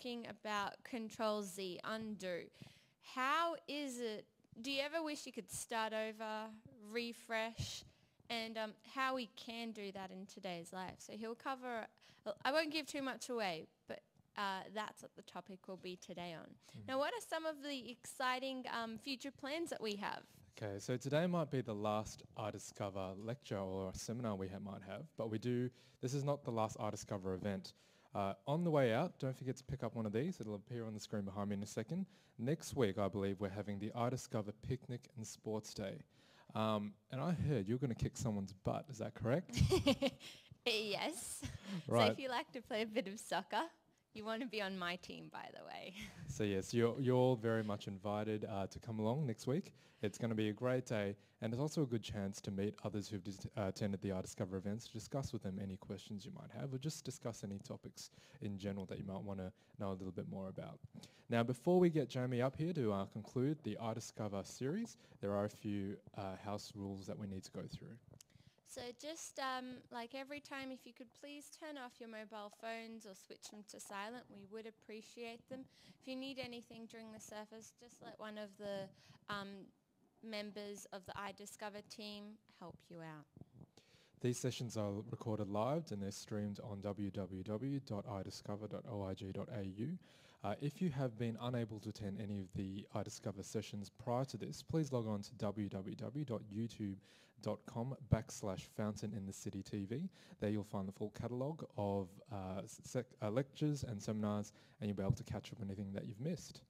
Jamie will be talking about Control Z, undo. How is it? Do you ever wish you could start over, refresh, and um, how we can do that in today's life? So he'll cover. I won't give too much away, but uh, that's what the topic will be today on. Mm. Now, what are some of the exciting um, future plans that we have? Okay, so today might be the last iDiscover lecture or seminar we ha- might have, but we do, this is not the last iDiscover event. Uh, on the way out, don't forget to pick up one of these. It'll appear on the screen behind me in a second. Next week, I believe, we're having the iDiscover Picnic and Sports Day. Um, and I heard you're going to kick someone's butt. Is that correct? yes. Right. So if you like to play a bit of soccer, you want to be on my team, by the way. So yes, you're, you're all very much invited uh, to come along next week. It's going to be a great day, and it's also a good chance to meet others who've dis- uh, attended the iDiscover events to discuss with them any questions you might have, or just discuss any topics in general that you might want to know a little bit more about. Now, before we get Jamie up here to uh, conclude the iDiscover series, there are a few uh, house rules that we need to go through. So just um, like every time, if you could please turn off your mobile phones or switch them to silent, we would appreciate them. If you need anything during the service, just let one of the um, members of the iDiscover team help you out. These sessions are recorded live and they're streamed on www.idiscover.org.au. Uh, if you have been unable to attend any of the iDiscover sessions prior to this, please log on to www.youtube.com backslash fountain in the city TV. There you'll find the full catalogue of uh, uh, lectures and seminars and you'll be able to catch up on anything that you've missed.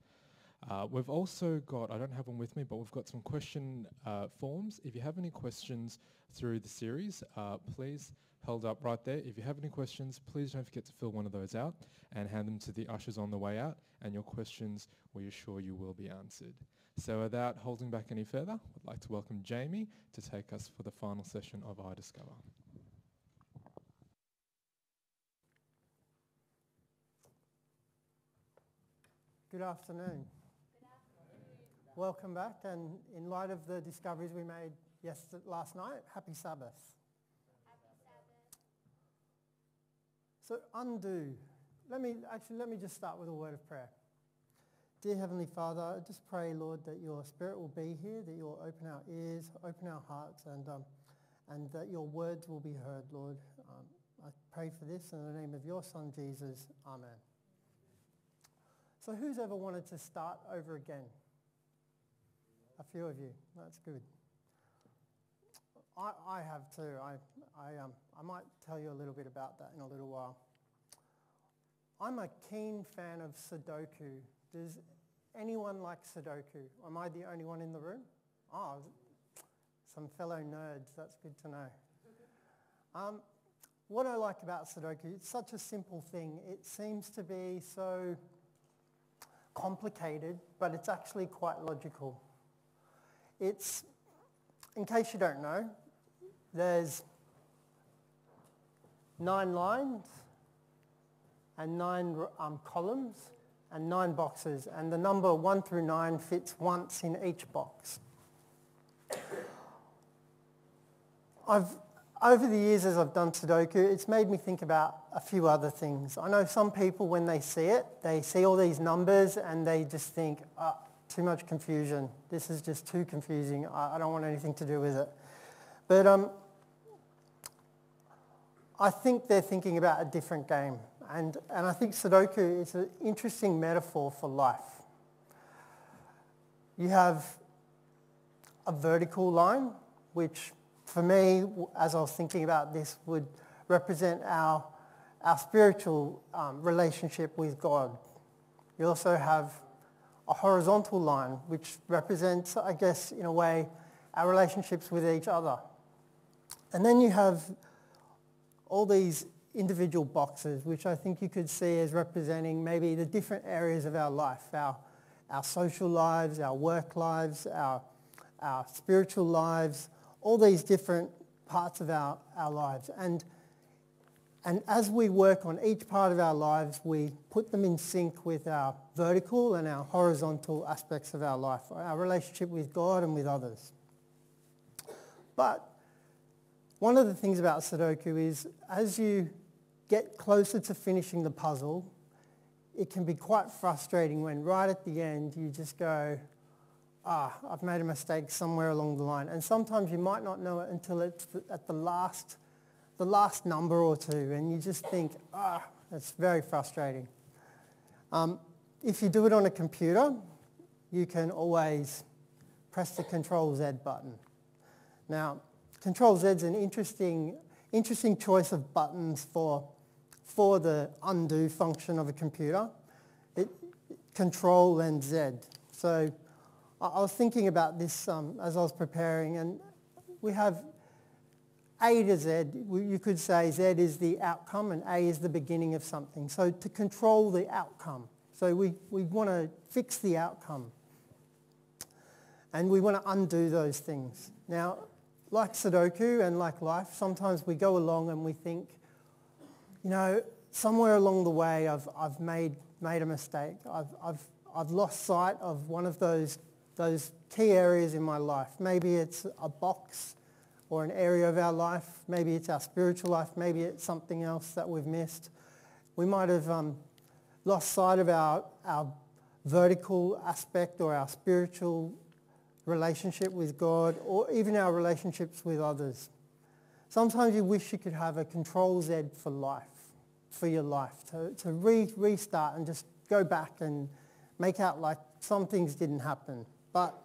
Uh, we've also got, I don't have one with me, but we've got some question uh, forms. If you have any questions through the series, uh, please held up right there. If you have any questions, please don't forget to fill one of those out and hand them to the ushers on the way out, and your questions, we assure you, will be answered. So without holding back any further, I'd like to welcome Jamie to take us for the final session of iDiscover. Good afternoon. Welcome back, and in light of the discoveries we made yesterday, last night, happy Sabbath. Happy Sabbath. So undo. Let me actually let me just start with a word of prayer. Dear Heavenly Father, I just pray, Lord, that your Spirit will be here, that you'll open our ears, open our hearts, and um, and that your words will be heard, Lord. Um, I pray for this in the name of your Son Jesus. Amen. So who's ever wanted to start over again? A few of you. That's good. I, I have too. I, I, um, I might tell you a little bit about that in a little while. I'm a keen fan of Sudoku. Does anyone like Sudoku? Am I the only one in the room? Oh, some fellow nerds. That's good to know. Um, what I like about Sudoku, it's such a simple thing. It seems to be so complicated, but it's actually quite logical. It's, in case you don't know, there's nine lines and nine um, columns and nine boxes and the number one through nine fits once in each box. I've, over the years as I've done Sudoku, it's made me think about a few other things. I know some people when they see it, they see all these numbers and they just think, oh, too much confusion. This is just too confusing. I, I don't want anything to do with it. But um, I think they're thinking about a different game. And, and I think Sudoku is an interesting metaphor for life. You have a vertical line, which for me, as I was thinking about this, would represent our, our spiritual um, relationship with God. You also have a horizontal line, which represents, I guess, in a way, our relationships with each other. And then you have all these individual boxes, which I think you could see as representing maybe the different areas of our life, our, our social lives, our work lives, our, our spiritual lives, all these different parts of our, our lives. And and as we work on each part of our lives, we put them in sync with our vertical and our horizontal aspects of our life, our relationship with God and with others. But one of the things about Sudoku is as you get closer to finishing the puzzle, it can be quite frustrating when right at the end you just go, ah, I've made a mistake somewhere along the line. And sometimes you might not know it until it's at the last, the last number or two and you just think, ah, that's very frustrating. Um, if you do it on a computer, you can always press the Control Z button. Now, Control Z is an interesting, interesting choice of buttons for, for the undo function of a computer. It, control and Z. So I was thinking about this um, as I was preparing, and we have A to Z. You could say Z is the outcome and A is the beginning of something. So to control the outcome. So we, we want to fix the outcome. And we want to undo those things. Now, like Sudoku and like life, sometimes we go along and we think, you know, somewhere along the way I've, I've made, made a mistake. I've, I've, I've lost sight of one of those those key areas in my life. Maybe it's a box or an area of our life. Maybe it's our spiritual life. Maybe it's something else that we've missed. We might have um, lost sight of our, our vertical aspect or our spiritual relationship with God or even our relationships with others. Sometimes you wish you could have a control Z for life, for your life, to, to re- restart and just go back and make out like some things didn't happen but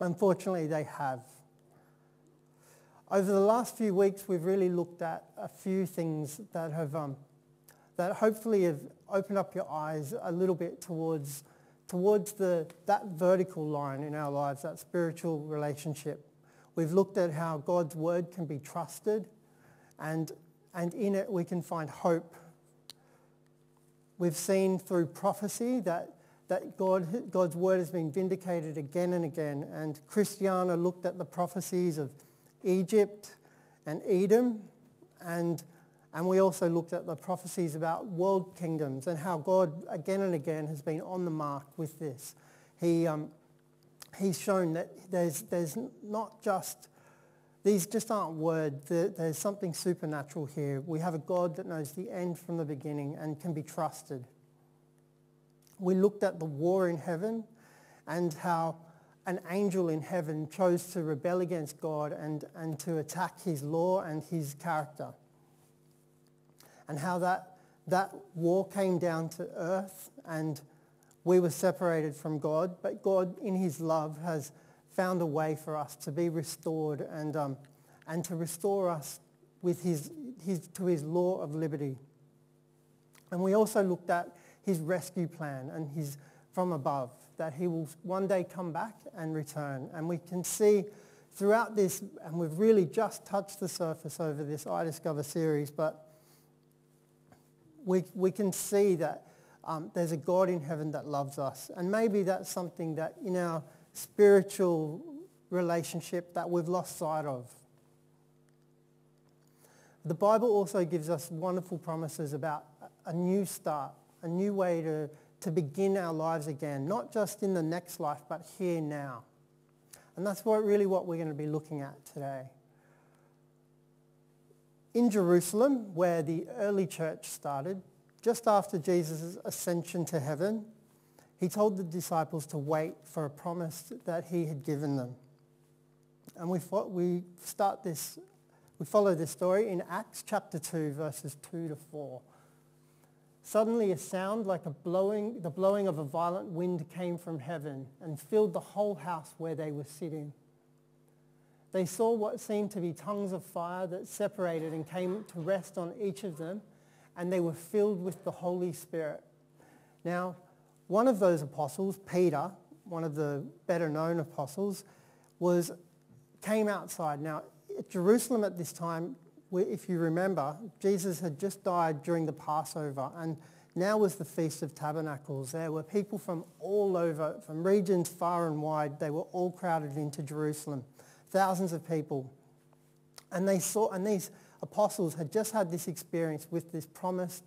unfortunately they have. Over the last few weeks, we've really looked at a few things that have, um, that hopefully have opened up your eyes a little bit towards, towards the, that vertical line in our lives, that spiritual relationship. We've looked at how God's word can be trusted and, and in it we can find hope. We've seen through prophecy that that God, God's word has been vindicated again and again. And Christiana looked at the prophecies of Egypt and Edom, and, and we also looked at the prophecies about world kingdoms and how God again and again has been on the mark with this. He, um, he's shown that there's, there's not just, these just aren't words, there's something supernatural here. We have a God that knows the end from the beginning and can be trusted. We looked at the war in heaven and how an angel in heaven chose to rebel against God and, and to attack his law and his character. And how that, that war came down to earth and we were separated from God, but God in his love has found a way for us to be restored and, um, and to restore us with his, his, to his law of liberty. And we also looked at his rescue plan and his from above, that he will one day come back and return. And we can see throughout this, and we've really just touched the surface over this iDiscover series, but we, we can see that um, there's a God in heaven that loves us. And maybe that's something that in our spiritual relationship that we've lost sight of. The Bible also gives us wonderful promises about a new start, a new way to, to begin our lives again, not just in the next life, but here now. And that's what, really what we're going to be looking at today. In Jerusalem, where the early church started, just after Jesus' ascension to heaven, he told the disciples to wait for a promise that he had given them. And we, we start this, we follow this story in Acts chapter 2, verses 2 to 4. Suddenly a sound like a blowing, the blowing of a violent wind came from heaven and filled the whole house where they were sitting. They saw what seemed to be tongues of fire that separated and came to rest on each of them, and they were filled with the Holy Spirit. Now, one of those apostles, Peter, one of the better known apostles, was, came outside. Now, at Jerusalem at this time, if you remember, Jesus had just died during the Passover and now was the Feast of Tabernacles. There were people from all over, from regions far and wide. They were all crowded into Jerusalem, thousands of people. And they saw, and these apostles had just had this experience with this promised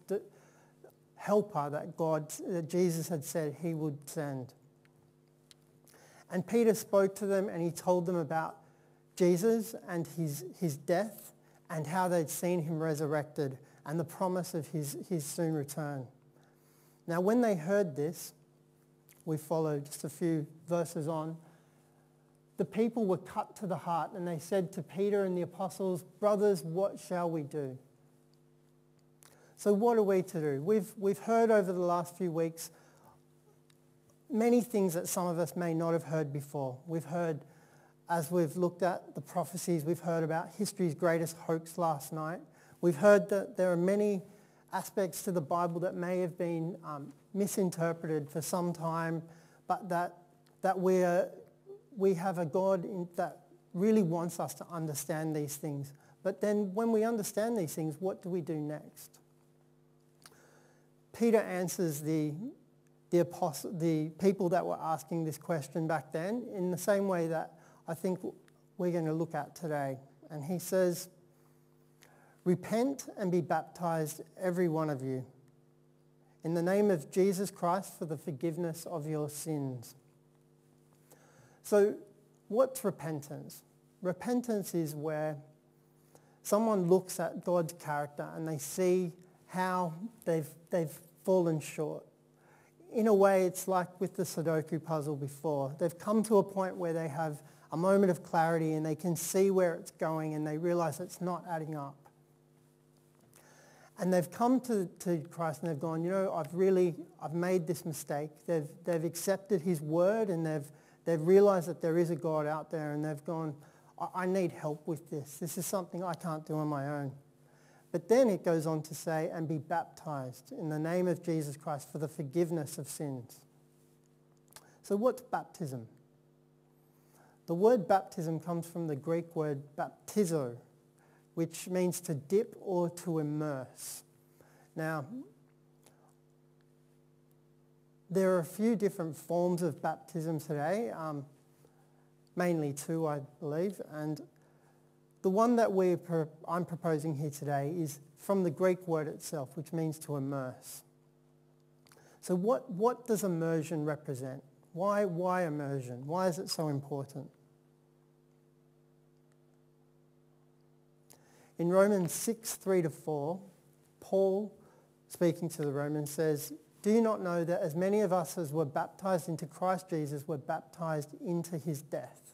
helper that God, that Jesus had said he would send. And Peter spoke to them and he told them about Jesus and his, his death and how they'd seen him resurrected and the promise of his, his soon return. Now when they heard this, we follow just a few verses on, the people were cut to the heart and they said to Peter and the apostles, brothers, what shall we do? So what are we to do? We've, we've heard over the last few weeks many things that some of us may not have heard before. We've heard, as we've looked at the prophecies, we've heard about history's greatest hoax last night. We've heard that there are many aspects to the Bible that may have been um, misinterpreted for some time, but that, that we're we have a God in, that really wants us to understand these things. But then when we understand these things, what do we do next? Peter answers the, the, apostle, the people that were asking this question back then in the same way that I think we're going to look at today. And he says, repent and be baptized, every one of you, in the name of Jesus Christ for the forgiveness of your sins so what's repentance? Repentance is where someone looks at God's character and they see how they've, they've fallen short. In a way, it's like with the Sudoku puzzle before. They've come to a point where they have a moment of clarity and they can see where it's going and they realize it's not adding up. And they've come to, to Christ and they've gone, you know, I've really, I've made this mistake. They've, they've accepted his word and they've, They've realized that there is a God out there and they've gone, I, need help with this. This is something I can't do on my own. But then it goes on to say, and be baptized in the name of Jesus Christ for the forgiveness of sins. So what's baptism? The word baptism comes from the Greek word baptizo, which means to dip or to immerse. Now, there are a few different forms of baptism today, um, mainly two, I believe. And the one that we pro- I'm proposing here today is from the Greek word itself, which means to immerse. So what, what does immersion represent? Why, why immersion? Why is it so important? In Romans 6, 3 to 4, Paul, speaking to the Romans, says, do you not know that as many of us as were baptized into Christ Jesus were baptized into his death?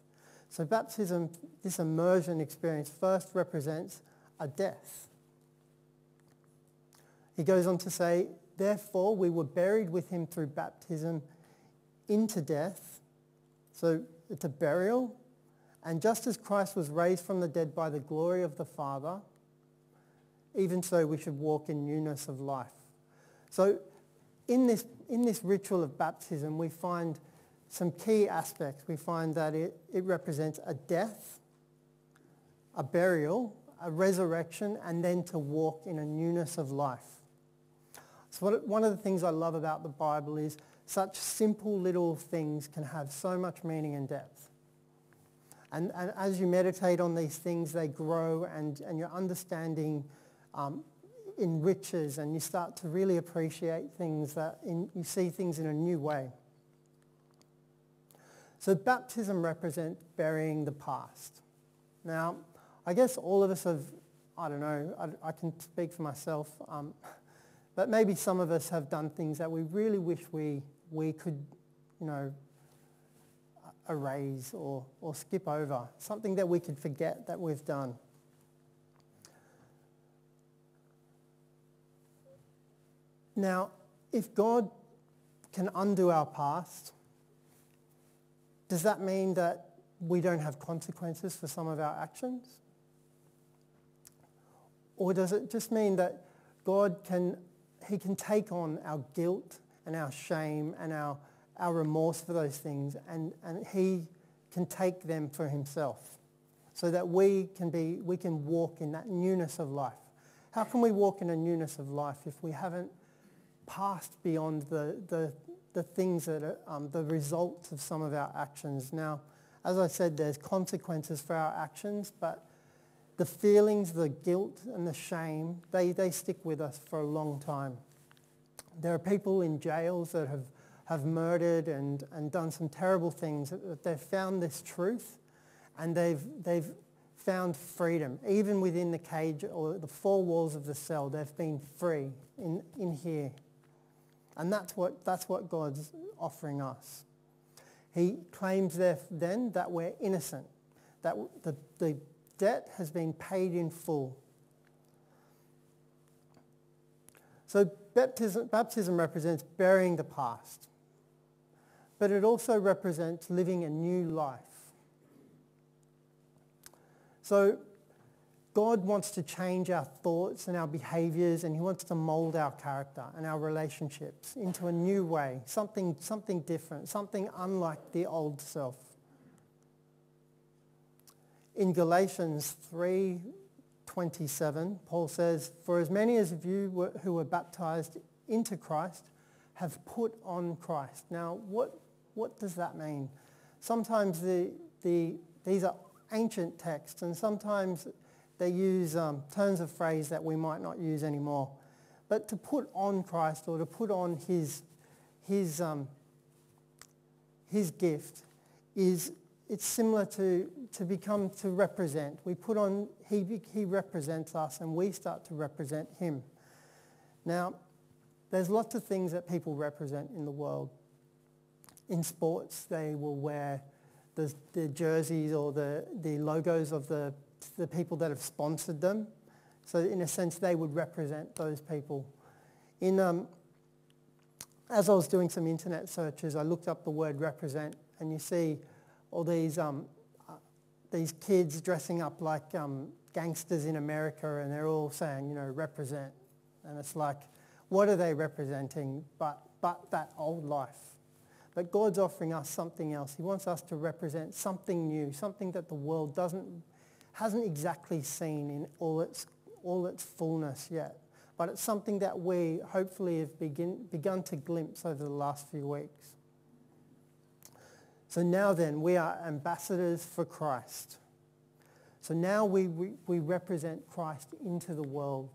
So baptism, this immersion experience first represents a death. He goes on to say, therefore we were buried with him through baptism into death. So it's a burial. And just as Christ was raised from the dead by the glory of the Father, even so we should walk in newness of life. So in this, in this ritual of baptism, we find some key aspects. We find that it, it represents a death, a burial, a resurrection, and then to walk in a newness of life. So what, one of the things I love about the Bible is such simple little things can have so much meaning and depth. And, and as you meditate on these things, they grow and, and your understanding um, enriches and you start to really appreciate things that in, you see things in a new way. So baptism represents burying the past. Now, I guess all of us have, I don't know, I, I can speak for myself, um, but maybe some of us have done things that we really wish we, we could, you know, erase or, or skip over, something that we could forget that we've done. Now, if God can undo our past, does that mean that we don't have consequences for some of our actions? Or does it just mean that God can, he can take on our guilt and our shame and our, our remorse for those things and, and he can take them for himself so that we can, be, we can walk in that newness of life. How can we walk in a newness of life if we haven't past beyond the, the, the things that are um, the results of some of our actions. Now, as I said, there's consequences for our actions, but the feelings, the guilt and the shame, they, they stick with us for a long time. There are people in jails that have, have murdered and, and done some terrible things. They've found this truth and they've, they've found freedom. Even within the cage or the four walls of the cell, they've been free in, in here And that's what, that's what God's offering us. He claims then that we're innocent, that the, the debt has been paid in full. So baptism, baptism represents burying the past, but it also represents living a new life. So God wants to change our thoughts and our behaviors and he wants to mold our character and our relationships into a new way, something, something different, something unlike the old self. In Galatians 3:27, Paul says, "For as many as of you who were baptized into Christ have put on Christ." Now, what, what does that mean? Sometimes the, the, these are ancient texts and sometimes they use um, turns of phrase that we might not use anymore. But to put on Christ or to put on his, his, um, his gift is, it's similar to, to become, to represent. We put on, he, he represents us and we start to represent him. Now, there's lots of things that people represent in the world. In sports, they will wear the, the jerseys or the, the logos of the the people that have sponsored them. So in a sense, they would represent those people. In, um, as I was doing some internet searches, I looked up the word represent, and you see all these, um, uh, these kids dressing up like um, gangsters in America, and they're all saying, you know, represent. And it's like, what are they representing but, but that old life? But God's offering us something else. He wants us to represent something new, something that the world doesn't hasn't exactly seen in all its, all its fullness yet. But it's something that we hopefully have begin, begun to glimpse over the last few weeks. So now then, we are ambassadors for Christ. So now we, we, we represent Christ into the world,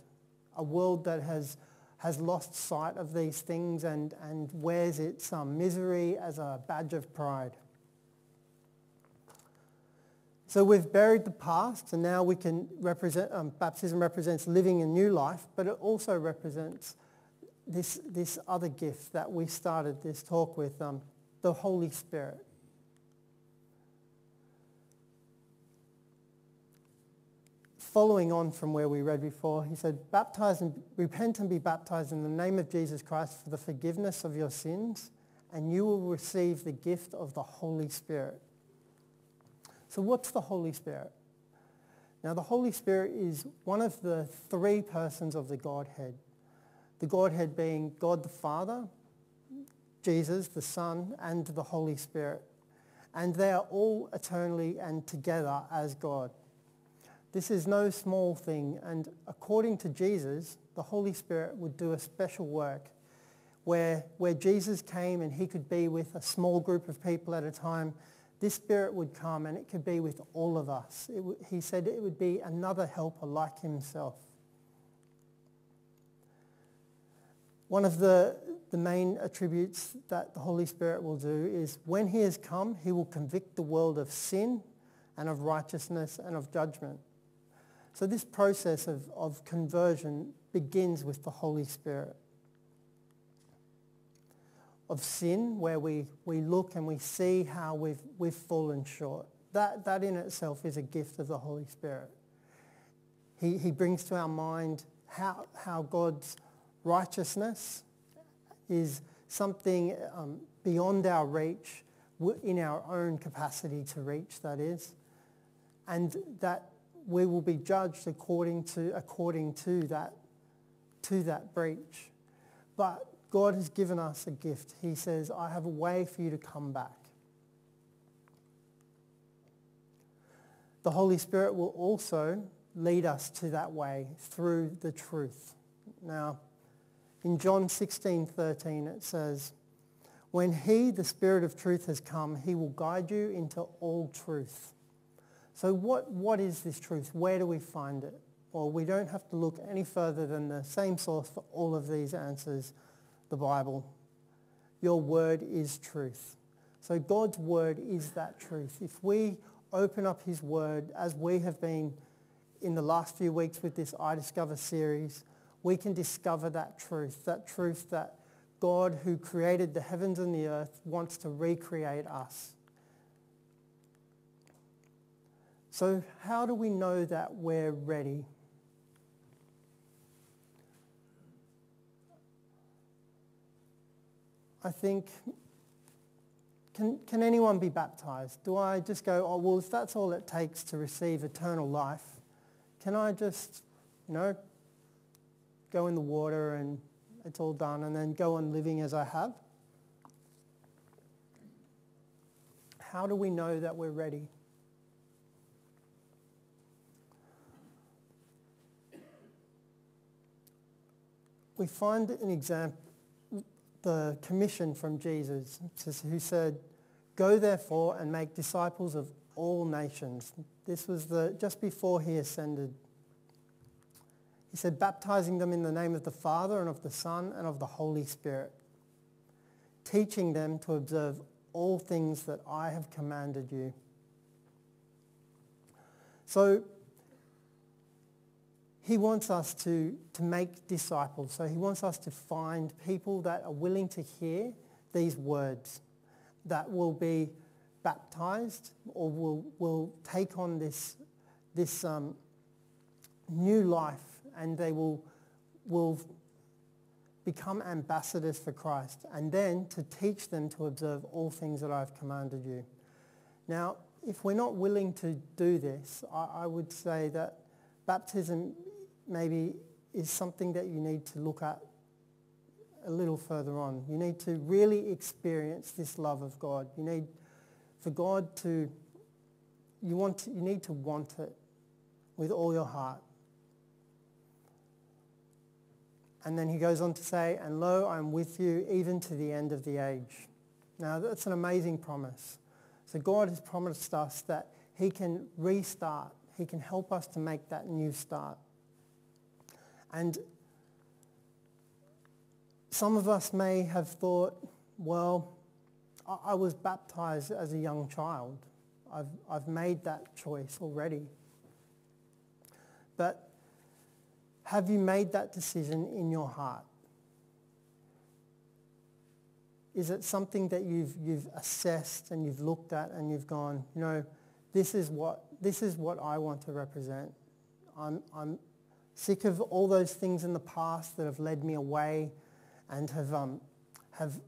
a world that has, has lost sight of these things and, and wears its um, misery as a badge of pride. So we've buried the past and now we can represent, um, baptism represents living a new life, but it also represents this, this other gift that we started this talk with, um, the Holy Spirit. Following on from where we read before, he said, Baptize and repent and be baptized in the name of Jesus Christ for the forgiveness of your sins, and you will receive the gift of the Holy Spirit. So what's the Holy Spirit? Now the Holy Spirit is one of the three persons of the Godhead. The Godhead being God the Father, Jesus the Son, and the Holy Spirit. And they are all eternally and together as God. This is no small thing, and according to Jesus, the Holy Spirit would do a special work where, where Jesus came and he could be with a small group of people at a time this Spirit would come and it could be with all of us. W- he said it would be another helper like himself. One of the, the main attributes that the Holy Spirit will do is when he has come, he will convict the world of sin and of righteousness and of judgment. So this process of, of conversion begins with the Holy Spirit of sin where we, we look and we see how we've, we've fallen short. That, that in itself is a gift of the Holy Spirit. He, he brings to our mind how, how God's righteousness is something um, beyond our reach, in our own capacity to reach, that is, and that we will be judged according to, according to, that, to that breach. But God has given us a gift. He says, I have a way for you to come back. The Holy Spirit will also lead us to that way through the truth. Now, in John 16, 13, it says, When he, the Spirit of truth, has come, he will guide you into all truth. So what, what is this truth? Where do we find it? Well, we don't have to look any further than the same source for all of these answers, the Bible. Your word is truth. So God's word is that truth. If we open up his word as we have been in the last few weeks with this iDiscover series, we can discover that truth, that truth that God who created the heavens and the earth wants to recreate us. So how do we know that we're ready? I think, can, can anyone be baptized? Do I just go, oh, well, if that's all it takes to receive eternal life, can I just, you know, go in the water and it's all done and then go on living as I have? How do we know that we're ready? We find an example, the commission from Jesus, who said, Go therefore and make disciples of all nations. This was the, just before he ascended. He said, baptizing them in the name of the Father and of the Son and of the Holy Spirit, teaching them to observe all things that I have commanded you. So he wants us to, to make disciples. So he wants us to find people that are willing to hear these words, that will be baptized or will, will take on this, this um, new life and they will, will become ambassadors for Christ and then to teach them to observe all things that I've commanded you. Now, if we're not willing to do this, I, I would say that baptism maybe is something that you need to look at a little further on. You need to really experience this love of God. You need for God to, you, want to, you need to want it with all your heart. And then he goes on to say, and lo, I'm with you even to the end of the age. Now that's an amazing promise. So God has promised us that he can restart. He can help us to make that new start. And some of us may have thought, well, I was baptized as a young child. I've, I've made that choice already. But have you made that decision in your heart? Is it something that you've, you've assessed and you've looked at and you've gone, you know, this is what, this is what I want to represent. I'm, I'm sick of all those things in the past that have led me away and have, um, have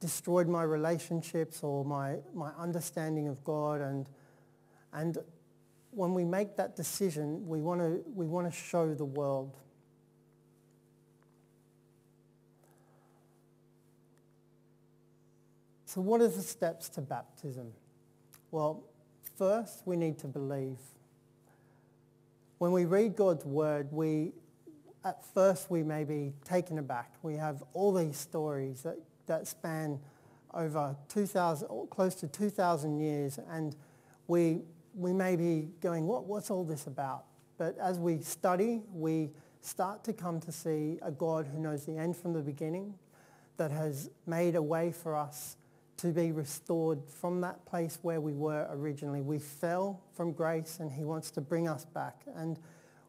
destroyed my relationships or my, my understanding of God. And, and when we make that decision, we want to we want to show the world. So what are the steps to baptism? Well, first we need to believe. When we read God's word, we at first we may be taken aback. We have all these stories that that span over 2,000, close to 2,000 years, and we, we may be going, what, what's all this about? But as we study, we start to come to see a God who knows the end from the beginning, that has made a way for us to be restored from that place where we were originally. We fell from grace and he wants to bring us back. And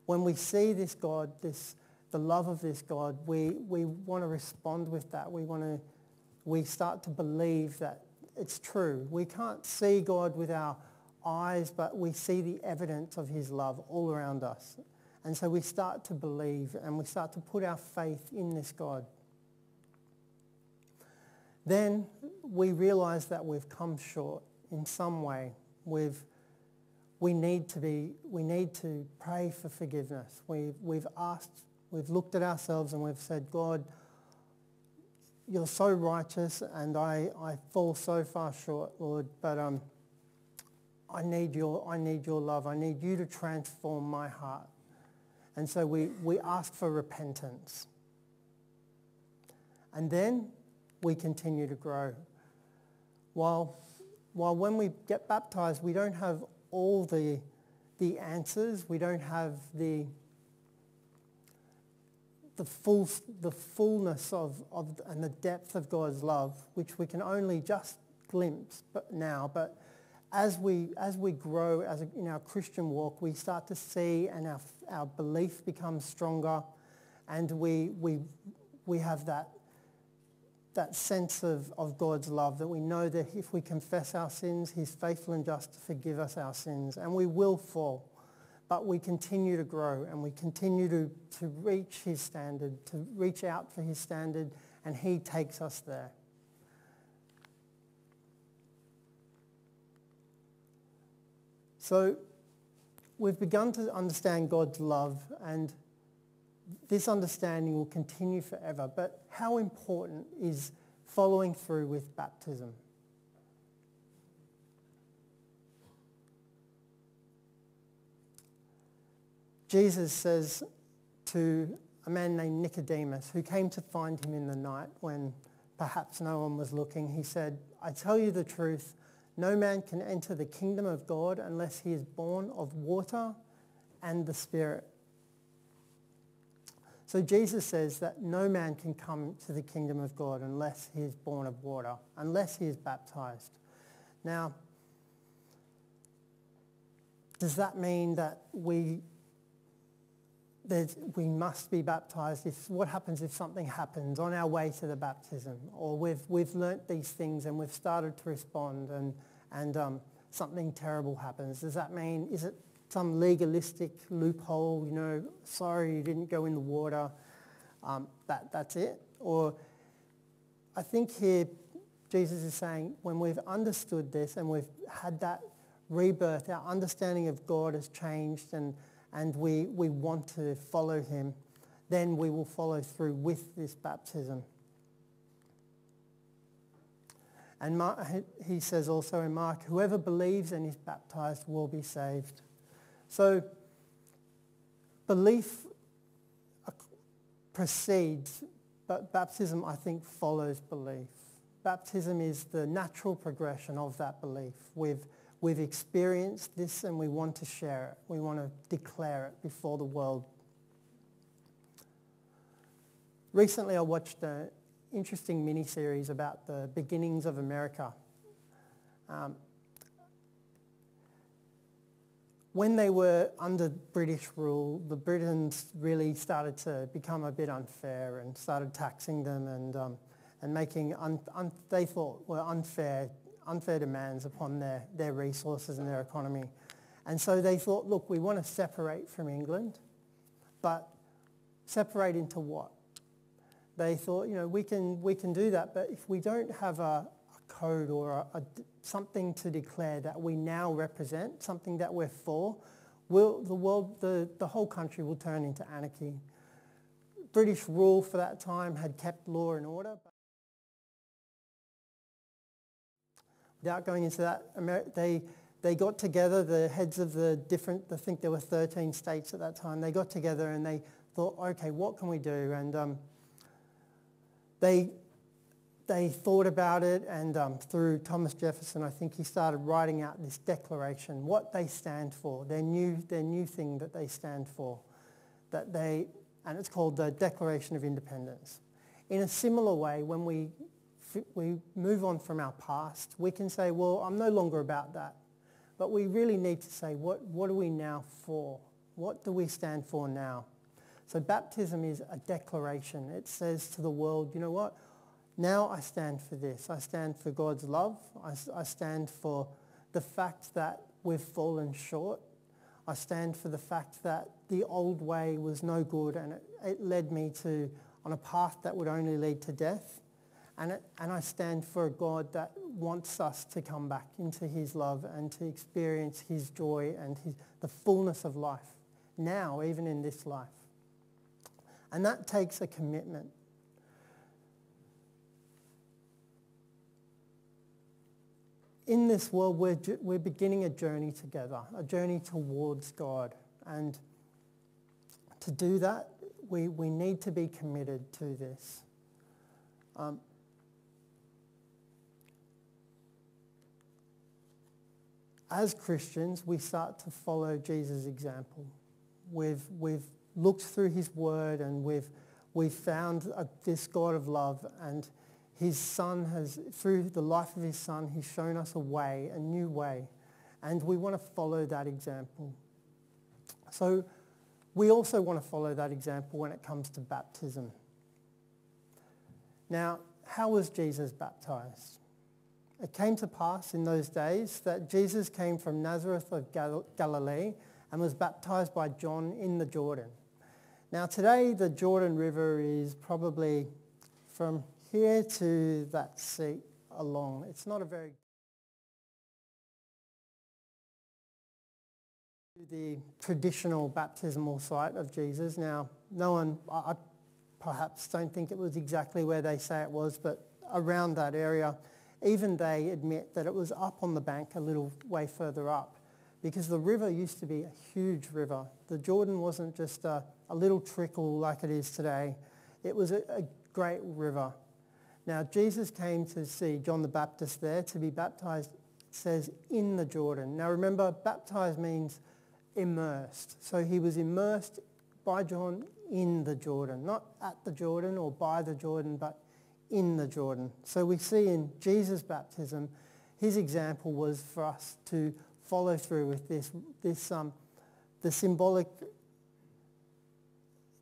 when we see this God, this, the love of this God, we, we want to respond with that. We want to we start to believe that it's true. We can't see God with our eyes, but we see the evidence of his love all around us. And so we start to believe and we start to put our faith in this God. Then we realize that we've come short in some way. We've, we, need to be, we need to pray for forgiveness. We've, we've asked, we've looked at ourselves and we've said, God, you're so righteous and I, I fall so far short, Lord, but um, I, need your, I need your love. I need you to transform my heart. And so we, we ask for repentance. And then we continue to grow. While, while when we get baptized, we don't have all the, the answers. We don't have the, the full the fullness of, of and the depth of God's love, which we can only just glimpse but now. But as we as we grow as a, in our Christian walk, we start to see and our our belief becomes stronger, and we we we have that that sense of, of God's love, that we know that if we confess our sins, he's faithful and just to forgive us our sins. And we will fall, but we continue to grow and we continue to, to reach his standard, to reach out for his standard, and he takes us there. So we've begun to understand God's love and this understanding will continue forever. But how important is following through with baptism? Jesus says to a man named Nicodemus who came to find him in the night when perhaps no one was looking, he said, I tell you the truth, no man can enter the kingdom of God unless he is born of water and the Spirit. So Jesus says that no man can come to the kingdom of God unless he is born of water, unless he is baptized. Now, does that mean that we we must be baptized if what happens if something happens on our way to the baptism or we've we've learnt these things and we've started to respond and and um, something terrible happens does that mean is it some legalistic loophole, you know, sorry you didn't go in the water, um, that, that's it. Or I think here Jesus is saying when we've understood this and we've had that rebirth, our understanding of God has changed and, and we, we want to follow him, then we will follow through with this baptism. And Mark, he says also in Mark, whoever believes and is baptized will be saved. So belief precedes, but baptism, I think, follows belief. Baptism is the natural progression of that belief. We've, we've experienced this and we want to share it. We want to declare it before the world. Recently, I watched an interesting mini-series about the beginnings of America. Um, when they were under British rule, the Britons really started to become a bit unfair and started taxing them and, um, and making, they thought, were unfair, unfair demands upon their, their resources and their economy. And so they thought, look, we want to separate from England, but separate into what? They thought, you know, we can, we can do that, but if we don't have a, code or a, a, something to declare that we now represent, something that we're for, will the world, the, the whole country will turn into anarchy. British rule for that time had kept law and order. Without going into that, they, they got together, the heads of the different, I think there were 13 states at that time, they got together and they thought, okay, what can we do? And um, they they thought about it and um, through Thomas Jefferson, I think he started writing out this declaration, what they stand for, their new, their new thing that they stand for, that they, and it's called the Declaration of Independence. In a similar way, when we, we move on from our past, we can say, well, I'm no longer about that. But we really need to say, what, what are we now for? What do we stand for now? So baptism is a declaration. It says to the world, you know what? Now I stand for this. I stand for God's love. I, I stand for the fact that we've fallen short. I stand for the fact that the old way was no good and it, it led me to on a path that would only lead to death. And, it, and I stand for a God that wants us to come back into his love and to experience his joy and his, the fullness of life now, even in this life. And that takes a commitment. In this world, we're, we're beginning a journey together, a journey towards God. And to do that, we, we need to be committed to this. Um, as Christians, we start to follow Jesus' example. We've, we've looked through his word and we've, we've found a, this God of love and his son has, through the life of his son, he's shown us a way, a new way. And we want to follow that example. So we also want to follow that example when it comes to baptism. Now, how was Jesus baptized? It came to pass in those days that Jesus came from Nazareth of Gal- Galilee and was baptized by John in the Jordan. Now today the Jordan River is probably from here to that seat along. It's not a very the traditional baptismal site of Jesus. Now, no one, I perhaps don't think it was exactly where they say it was, but around that area, even they admit that it was up on the bank a little way further up because the river used to be a huge river. The Jordan wasn't just a, a little trickle like it is today. It was a, a great river. Now, Jesus came to see John the Baptist there to be baptized, says, in the Jordan. Now, remember, baptized means immersed. So he was immersed by John in the Jordan, not at the Jordan or by the Jordan, but in the Jordan. So we see in Jesus' baptism, his example was for us to follow through with this, this um, the symbolic,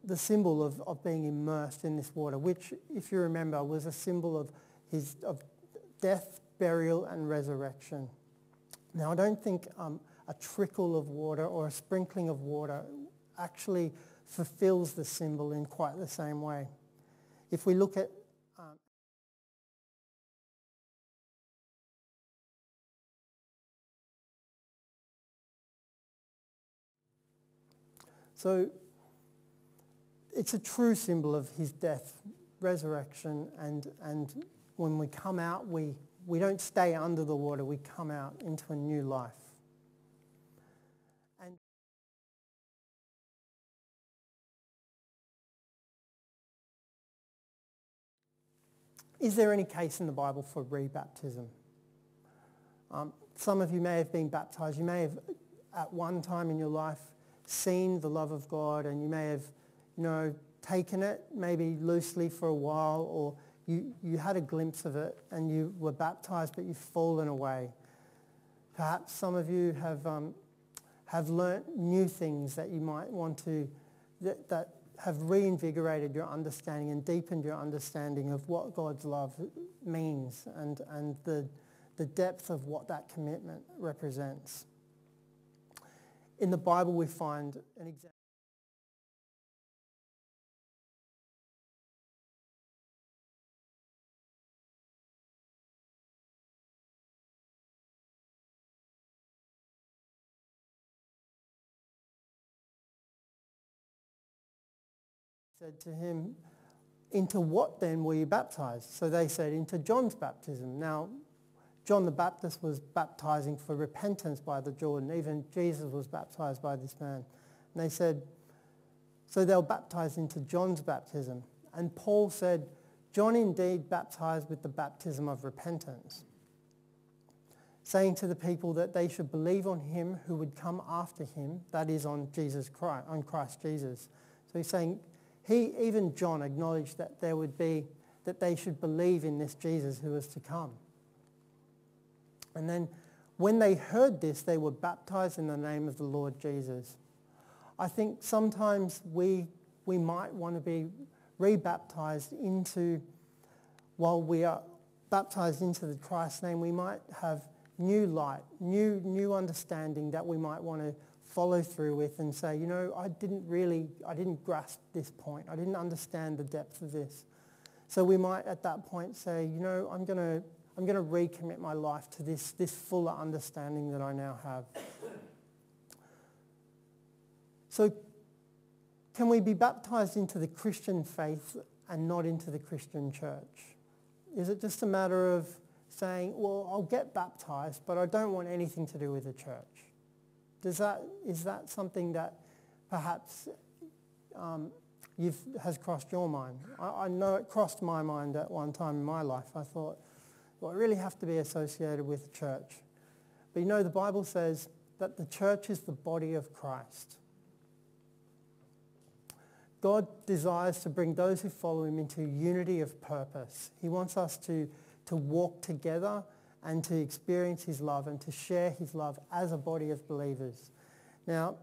the symbol of, of being immersed in this water, which, if you remember, was a symbol of his of death, burial, and resurrection. Now, I don't think um, a trickle of water or a sprinkling of water actually fulfills the symbol in quite the same way. If we look at um, So it's a true symbol of his death, resurrection, and, and when we come out, we, we don't stay under the water, we come out into a new life. Is there any case in the Bible for rebaptism? Um, some of you may have been baptized. You may have, at one time in your life, seen the love of God and you may have, you know, taken it maybe loosely for a while or you, you had a glimpse of it and you were baptized but you've fallen away. Perhaps some of you have, um, have learnt new things that you might want to, that, that have reinvigorated your understanding and deepened your understanding of what God's love means and, and the, the depth of what that commitment represents. In the Bible, we find an example. Said to him, into what then were you baptized? So they said, into John's baptism. Now, John the Baptist was baptizing for repentance by the Jordan. Even Jesus was baptized by this man. And they said, so they were baptized into John's baptism. And Paul said, John indeed baptized with the baptism of repentance, saying to the people that they should believe on him who would come after him, that is on Jesus Christ, on Christ Jesus. So he's saying, he, even John, acknowledged that there would be, that they should believe in this Jesus who was to come. And then when they heard this, they were baptized in the name of the Lord Jesus. I think sometimes we, we might want to be rebaptized into, while we are baptized into the Christ's name, we might have new light, new, new understanding that we might want to follow through with and say, you know, I didn't really, I didn't grasp this point. I didn't understand the depth of this. So we might at that point say, you know, I'm going to, I'm going to recommit my life to this, this fuller understanding that I now have. So can we be baptized into the Christian faith and not into the Christian church? Is it just a matter of saying, well, I'll get baptized, but I don't want anything to do with the church? Does that, is that something that perhaps um, has crossed your mind? I, I, know it crossed my mind at one time in my life. I thought, well, I really have to be associated with the church. But you know, the Bible says that the church is the body of Christ. God desires to bring those who follow him into unity of purpose. He wants us to, to walk together and to experience his love and to share his love as a body of believers. Now,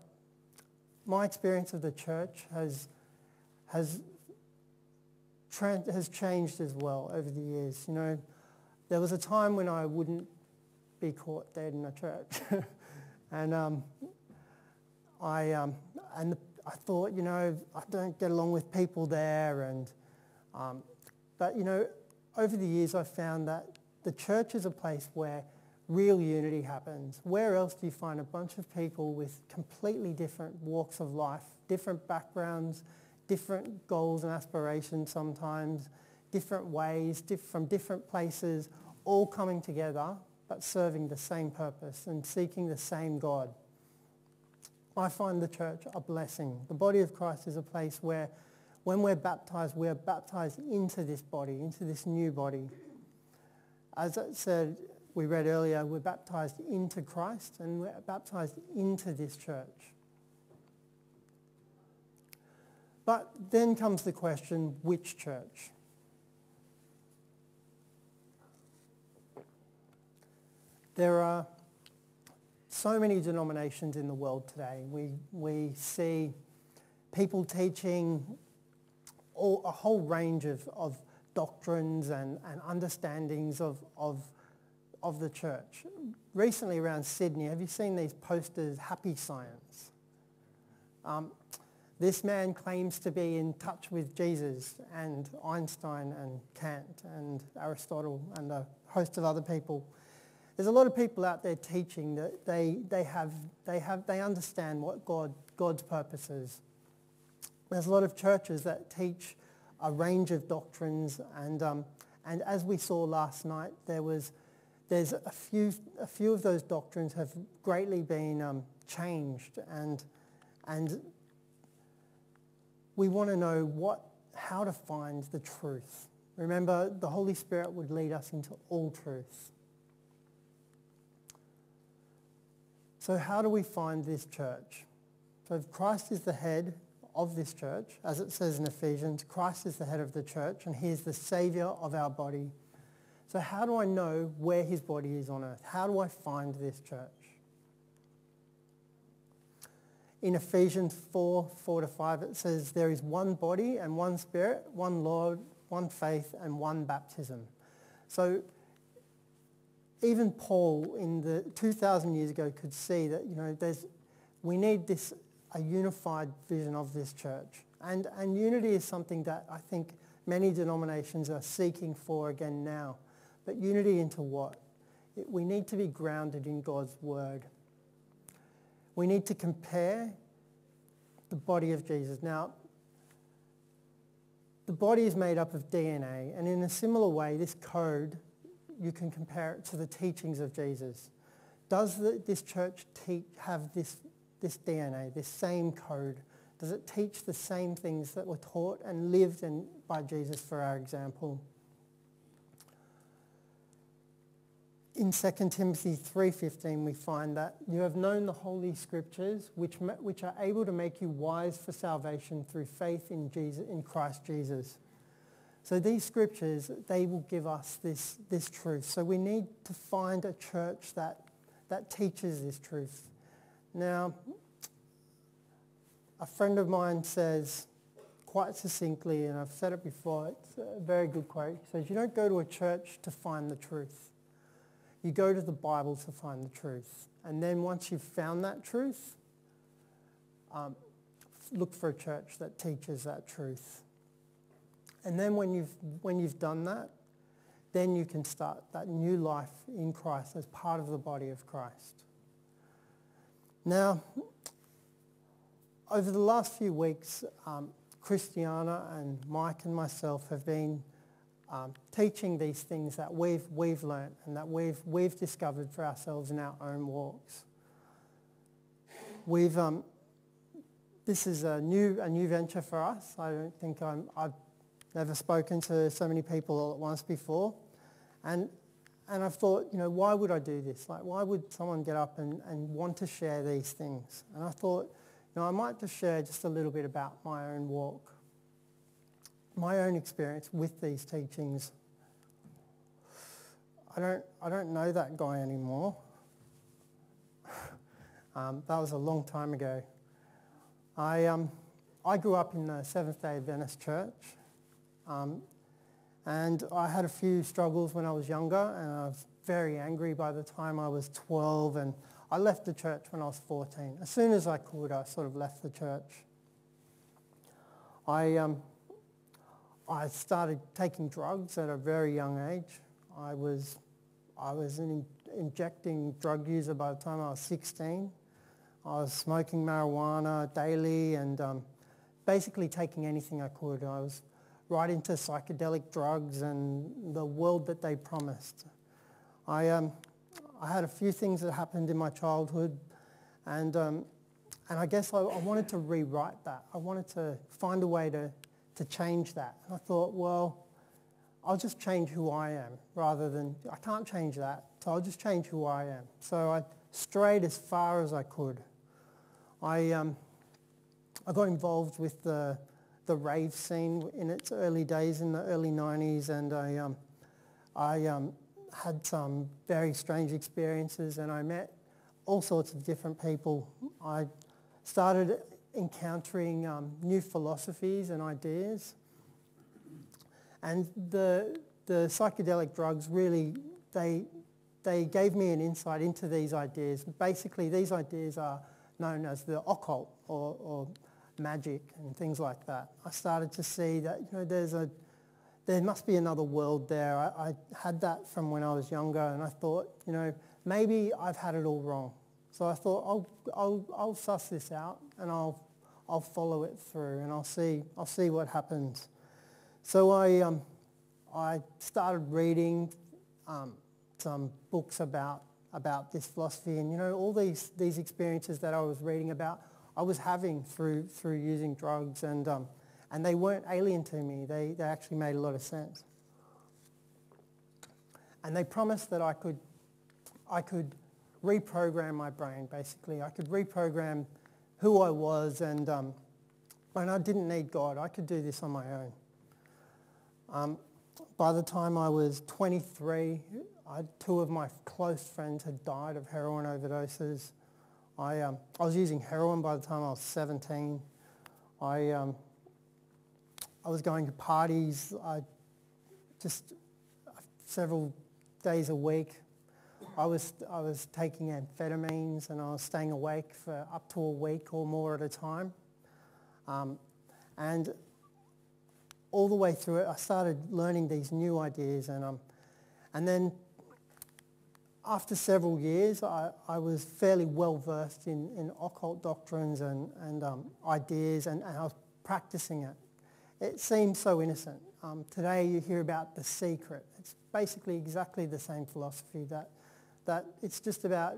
my experience of the church has, has has changed as well over the years. You know, there was a time when I wouldn't be caught dead in a church. and um, I, um, and the, I thought, you know, I don't get along with people there. And, um, but, you know, over the years I've found that the church is a place where real unity happens. Where else do you find a bunch of people with completely different walks of life, different backgrounds, different goals and aspirations sometimes, different ways, diff- from different places, all coming together but serving the same purpose and seeking the same God. I find the church a blessing. The body of Christ is a place where when we're baptized, we're baptized into this body, into this new body. As I said, we read earlier, we're baptized into Christ and we're baptized into this church. But then comes the question, which church? There are so many denominations in the world today. We, we see people teaching all, a whole range of, of doctrines and, and understandings of, of, of the church. Recently around Sydney, have you seen these posters, Happy Science? Um, this man claims to be in touch with Jesus and Einstein and Kant and Aristotle and a host of other people there's a lot of people out there teaching that they, they, have, they, have, they understand what God, God's purpose is. There's a lot of churches that teach a range of doctrines and, um, and as we saw last night, there was, there's a few, a few of those doctrines have greatly been um, changed and, and we want to know what, how to find the truth. Remember, the Holy Spirit would lead us into all truth. So how do we find this church? So if Christ is the head of this church, as it says in Ephesians, Christ is the head of the church and he is the savior of our body. So how do I know where his body is on earth? How do I find this church? In Ephesians 4, 4 to 5, it says, there is one body and one spirit, one Lord, one faith, and one baptism. So even Paul in the 2,000 years ago could see that, you know, there's, we need this, a unified vision of this church. And, and unity is something that I think many denominations are seeking for again now. But unity into what? It, we need to be grounded in God's word. We need to compare the body of Jesus. Now, the body is made up of DNA, and in a similar way, this code you can compare it to the teachings of Jesus. Does the, this church have this, this DNA, this same code? Does it teach the same things that were taught and lived in, by Jesus for our example? In 2 Timothy 3.15 we find that you have known the holy scriptures which, which are able to make you wise for salvation through faith in, Jesus, in Christ Jesus. So these scriptures, they will give us this, this truth. So we need to find a church that, that teaches this truth. Now, a friend of mine says quite succinctly, and I've said it before, it's a very good quote. He says, you don't go to a church to find the truth. You go to the Bible to find the truth. And then once you've found that truth, um, look for a church that teaches that truth. And then when you've, when you've done that, then you can start that new life in Christ as part of the body of Christ. Now, over the last few weeks, um, Christiana and Mike and myself have been um, teaching these things that we've, we've learnt and that we've, we've discovered for ourselves in our own walks. We've, um, this is a new, a new venture for us. I don't think I'm, I've never spoken to so many people all at once before. And, and I've thought, you know, why would I do this? Like, why would someone get up and, and want to share these things? And I thought, you know, I might just share just a little bit about my own walk, my own experience with these teachings. I don't, I don't know that guy anymore. um, that was a long time ago. I, um, I grew up in the Seventh-day Adventist church Um, and I had a few struggles when I was younger and I was very angry by the time I was 12 and I left the church when I was 14. As soon as I could, I sort of left the church. I, um, I started taking drugs at a very young age. I was, I was an in, injecting drug user by the time I was 16. I was smoking marijuana daily and um, basically taking anything I could. I was right into psychedelic drugs and the world that they promised. I, um, I had a few things that happened in my childhood and, um, and I guess I, I, wanted to rewrite that. I wanted to find a way to, to change that. And I thought, well, I'll just change who I am rather than, I can't change that, so I'll just change who I am. So I strayed as far as I could. I, um, I got involved with the, the rave scene in its early days in the early 90s and I, um, I um, had some very strange experiences and I met all sorts of different people. I started encountering um, new philosophies and ideas and the, the psychedelic drugs really, they, they gave me an insight into these ideas. Basically, these ideas are known as the occult or, or magic and things like that. I started to see that you know there's a there must be another world there. I, I, had that from when I was younger, and I thought you know maybe I've had it all wrong. So I thought I'll I'll, I'll suss this out and I'll I'll follow it through and I'll see I'll see what happens. So I um, I started reading um, some books about about this philosophy and you know all these these experiences that I was reading about I was having through, through using drugs and, um, and they weren't alien to me. They, they actually made a lot of sense. And they promised that I could, I could reprogram my brain, basically. I could reprogram who I was and, um, and I didn't need God. I could do this on my own. Um, by the time I was 23, I, two of my close friends had died of heroin overdoses. I, um, I was using heroin by the time I was 17. I, um, I was going to parties I just several days a week. I was, I was taking amphetamines and I was staying awake for up to a week or more at a time. Um, and all the way through it, I started learning these new ideas and, um, and then after several years, I, I was fairly well versed in, in occult doctrines and, and um, ideas, and, and, I was practicing it. It seemed so innocent. Um, today you hear about the secret. It's basically exactly the same philosophy that, that it's just about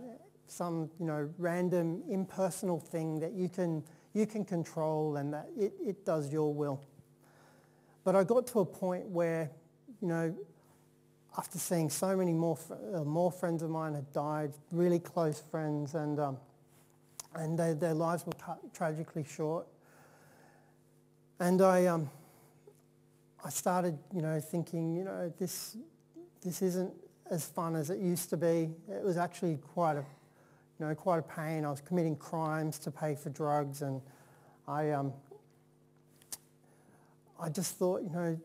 some you know, random impersonal thing that you can, you can control and that it, it does your will. But I got to a point where, you know, after seeing so many more, uh, more friends of mine had died, really close friends, and, um, and they, their lives were cut tragically short. And I, um, I started, you know, thinking, you know, this, this isn't as fun as it used to be. It was actually quite a, you know, quite a pain. I was committing crimes to pay for drugs, and I, um, I just thought, you know,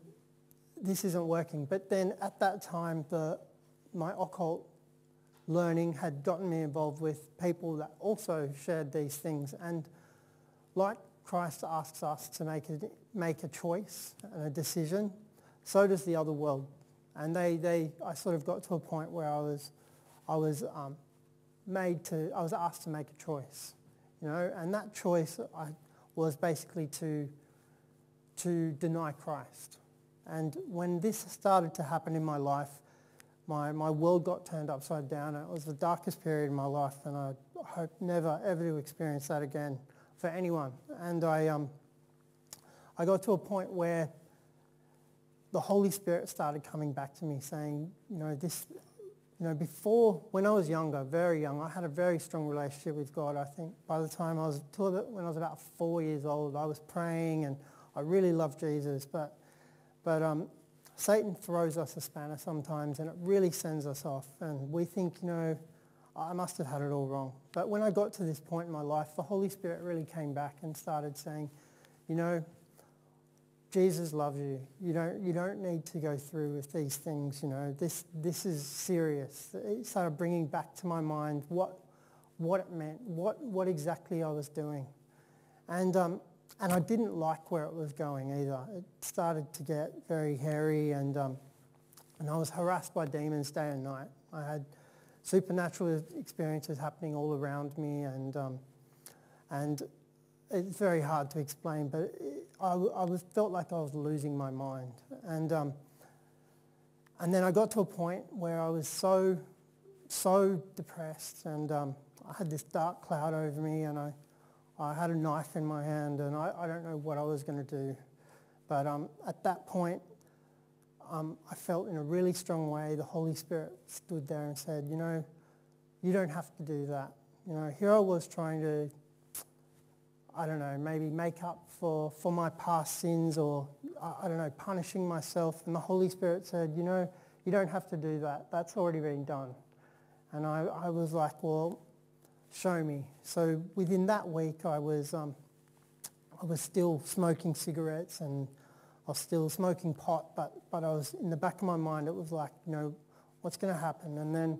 this isn't working. But then at that time, the, my occult learning had gotten me involved with people that also shared these things. And like Christ asks us to make a, make a choice and a decision, so does the other world. And they, they, I sort of got to a point where I was, I was um, made to, I was asked to make a choice, you know, and that choice I, was basically to, to deny Christ. And when this started to happen in my life, my, my world got turned upside down. It was the darkest period in my life, and I hope never, ever to experience that again for anyone. And I, um, I got to a point where the Holy Spirit started coming back to me saying, you know, this, you know, before, when I was younger, very young, I had a very strong relationship with God. I think by the time I was, when I was about four years old, I was praying and I really loved Jesus. But but um, Satan throws us a spanner sometimes and it really sends us off. And we think, you know, I must have had it all wrong. But when I got to this point in my life, the Holy Spirit really came back and started saying, you know, Jesus loves you. You don't, you don't need to go through with these things, you know. This, this is serious. It started bringing back to my mind what, what it meant, what, what exactly I was doing. And, um, and I didn't like where it was going either. It started to get very hairy and, um, and I was harassed by demons day and night. I had supernatural experiences happening all around me and, um, and it's very hard to explain, but it, I, I was, felt like I was losing my mind. And, um, and then I got to a point where I was so, so depressed and um, I had this dark cloud over me and I, I had a knife in my hand and I, I don't know what I was going to do. But um, at that point, um, I felt in a really strong way the Holy Spirit stood there and said, you know, you don't have to do that. You know, here I was trying to I don't know, maybe make up for, for my past sins or, I don't know, punishing myself. And the Holy Spirit said, you know, you don't have to do that. That's already been done. And I, I was like, well, show me. So within that week, I was, um, I was still smoking cigarettes and I was still smoking pot, but, but I was in the back of my mind, it was like, you know, what's going to happen? And then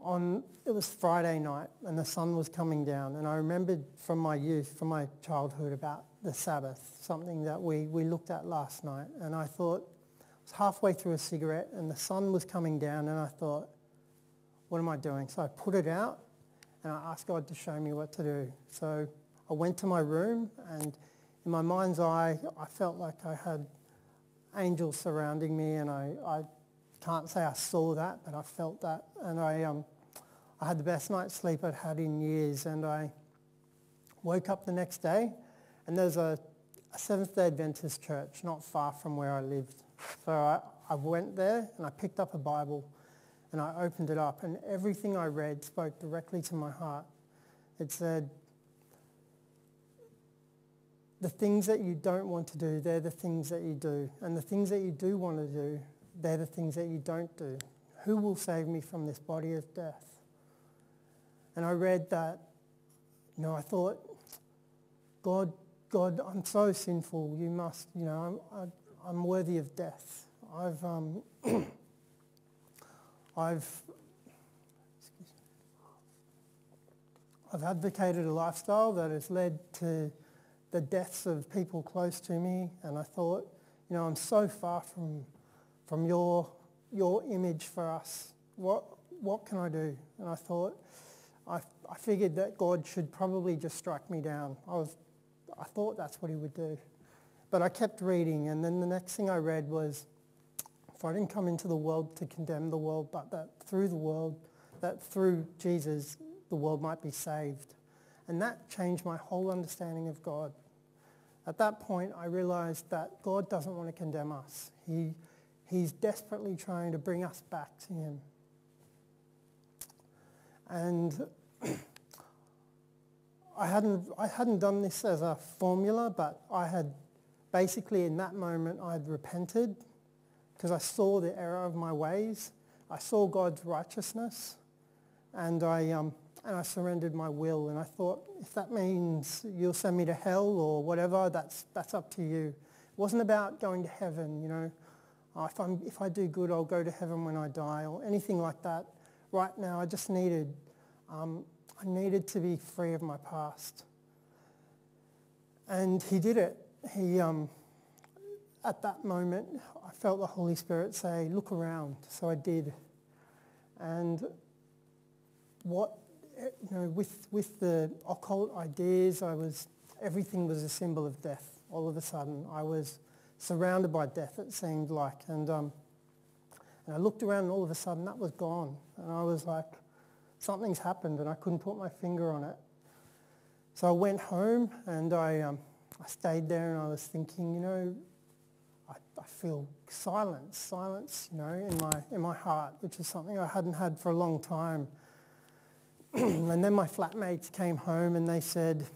on, it was Friday night and the sun was coming down and I remembered from my youth, from my childhood about the Sabbath, something that we, we looked at last night and I thought, I was halfway through a cigarette and the sun was coming down and I thought, what am I doing? So I put it out and I asked God to show me what to do. So I went to my room and in my mind's eye, I felt like I had angels surrounding me and I, I can't say I saw that, but I felt that. And I, um, I had the best night's sleep I'd had in years. And I woke up the next day and there's a, a Seventh-day Adventist church not far from where I lived. So I, I went there and I picked up a Bible and I opened it up and everything I read spoke directly to my heart. It said, the things that you don't want to do, they're the things that you do. And the things that you do want to do, they're the things that you don't do. Who will save me from this body of death? And I read that, you know, I thought, God, God, I'm so sinful. You must, you know, I'm, I'm worthy of death. I've, um, I've, I've advocated a lifestyle that has led to the deaths of people close to me, and I thought, you know, I'm so far from from your, your image for us. What, what can I do? And I thought, I, I figured that God should probably just strike me down. I, was, I thought that's what he would do. But I kept reading, and then the next thing I read was, if I didn't come into the world to condemn the world, but that through the world, that through Jesus, the world might be saved. And that changed my whole understanding of God. At that point, I realized that God doesn't want to condemn us. He, He's desperately trying to bring us back to him. And I hadn't, I hadn't done this as a formula, but I had basically in that moment I had repented because I saw the error of my ways. I saw God's righteousness and I, um, and I surrendered my will. And I thought, if that means you'll send me to hell or whatever, that's, that's up to you. It wasn't about going to heaven, you know oh, if, I'm, if I do good, I'll go to heaven when I die, or anything like that. Right now, I just needed, um, I needed to be free of my past. And he did it. He, um, at that moment, I felt the Holy Spirit say, look around. So I did. And what, you know, with, with the occult ideas, I was, everything was a symbol of death. All of a sudden, I was surrounded by death, it seemed like. And, um, and I looked around and all of a sudden that was gone. And I was like, something's happened and I couldn't put my finger on it. So I went home and I, um, I stayed there and I was thinking, you know, I, feel silence, silence, you know, in my, in my heart, which is something I hadn't had for a long time. and then my flatmates came home and they said,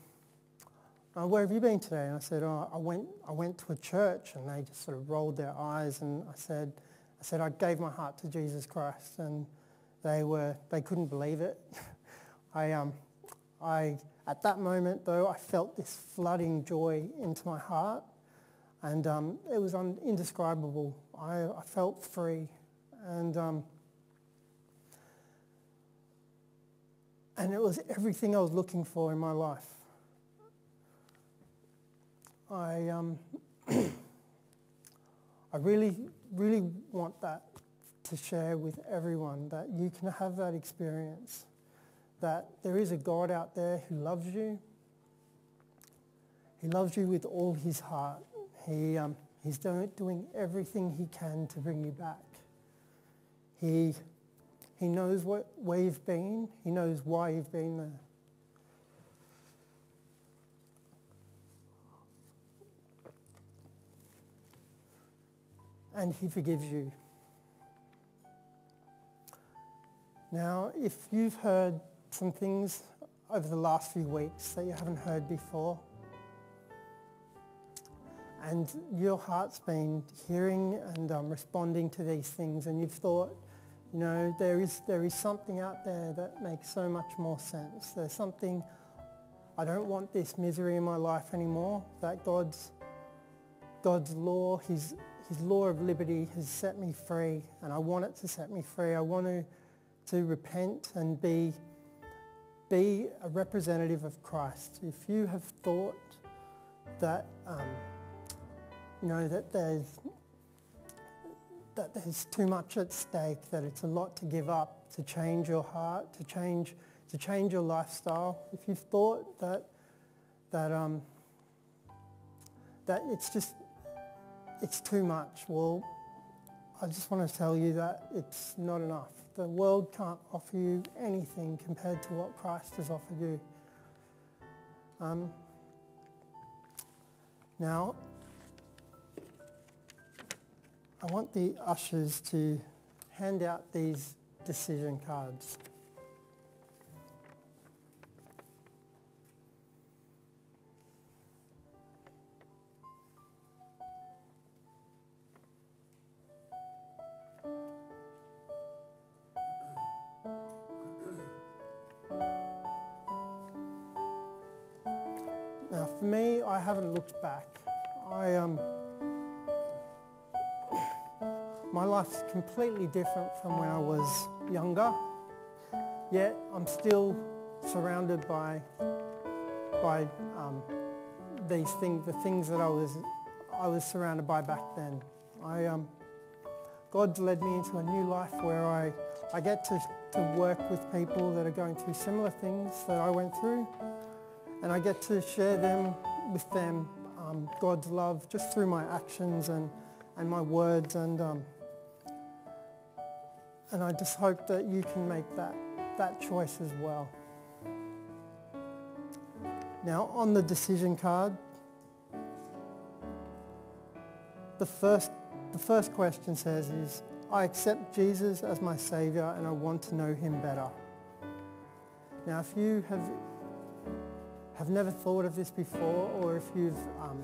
uh, where have you been today? And I said, oh, I went, I went to a church and they just sort of rolled their eyes and I said, I said, I gave my heart to Jesus Christ and they were, they couldn't believe it. I, um, I, at that moment though, I felt this flooding joy into my heart. And um, it was indescribable. I, I, felt free. And, um, and it was everything I was looking for in my life. I, um, I really, really want that to share with everyone, that you can have that experience, that there is a God out there who loves you. He loves you with all his heart. He, um, he's doing, doing everything he can to bring you back. He, he knows what, where you've been. He knows why you've been there. And he forgives you. Now, if you've heard some things over the last few weeks that you haven't heard before, and your heart's been hearing and um, responding to these things and you've thought, you know, there is, there is something out there that makes so much more sense. There's something, I don't want this misery in my life anymore, that God's, God's law, his, his law of liberty has set me free and I want it to set me free. I want to, to repent and be, be a representative of Christ. If you have thought that um, know, that there's, that there's too much at stake, that it's a lot to give up to change your heart, to change, to change your lifestyle. If you've thought that, that, um, that it's just, it's too much, well, I just want to tell you that it's not enough. The world can't offer you anything compared to what Christ has offered you. Um, now, I want the ushers to hand out these decision cards. Now for me, I haven't looked back. I um, my life's completely different from when I was younger, yet I'm still surrounded by, by um, these things, the things that I was, I was surrounded by back then. I, um, God's led me into a new life where I, I get to, to work with people that are going through similar things that I went through, and I get to share them with them um, God's love just through my actions and, and my words and um, and I just hope that you can make that, that choice as well. Now on the decision card, the first, the first question says is, I accept Jesus as my Saviour and I want to know him better. Now if you have, have never thought of this before or if you've um,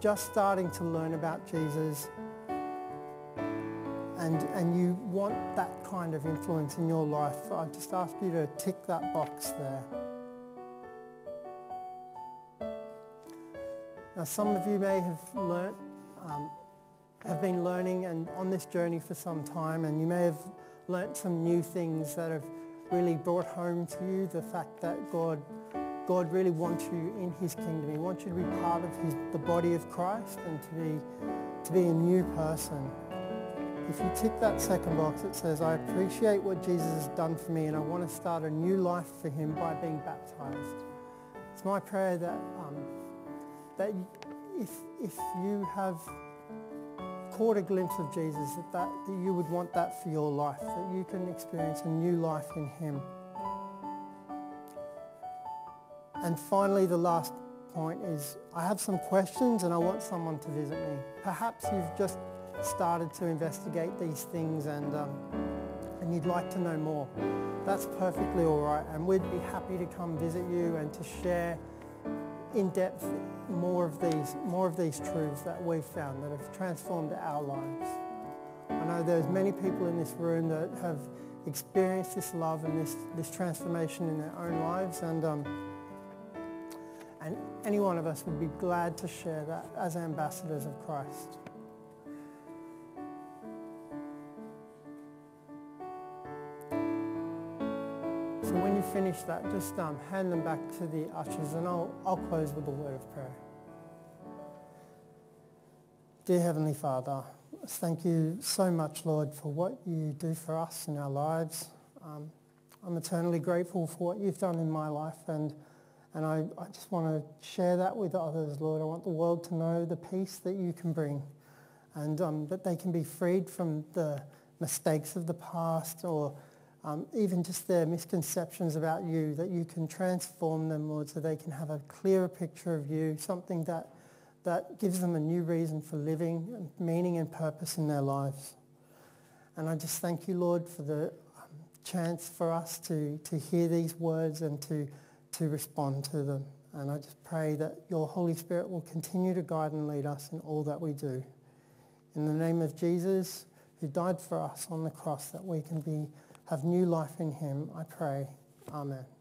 just starting to learn about Jesus and, and you want that kind of influence in your life, I just ask you to tick that box there. Now some of you may have learnt, um, have been learning and on this journey for some time and you may have learnt some new things that have really brought home to you the fact that God God really wants you in his kingdom. He wants you to be part of his, the body of Christ and to be, to be a new person if you tick that second box it says, I appreciate what Jesus has done for me and I want to start a new life for him by being baptized. It's my prayer that, um, that if, if you have caught a glimpse of Jesus, that, that, that you would want that for your life, that you can experience a new life in him. And finally, the last point is I have some questions and I want someone to visit me. Perhaps you've just started to investigate these things and, um, and you'd like to know more, that's perfectly all right. And we'd be happy to come visit you and to share in depth more of these, more of these truths that we've found that have transformed our lives. I know there's many people in this room that have experienced this love and this, this transformation in their own lives and, um, and And any one of us would be glad to share that as ambassadors of Christ. Finish that, just um, hand them back to the ushers and I'll, I'll close with a word of prayer. Dear Heavenly Father, thank you so much, Lord, for what you do for us in our lives. Um, I'm eternally grateful for what you've done in my life and, and I, I just want to share that with others, Lord. I want the world to know the peace that you can bring and um, that they can be freed from the mistakes of the past or um, even just their misconceptions about you, that you can transform them, Lord, so they can have a clearer picture of you, something that, that gives them a new reason for living, meaning and purpose in their lives. And I just thank you, Lord, for the um, chance for us to, to hear these words and to, to respond to them. And I just pray that your Holy Spirit will continue to guide and lead us in all that we do. In the name of Jesus, who died for us on the cross, that we can be have new life in him, I pray. Amen.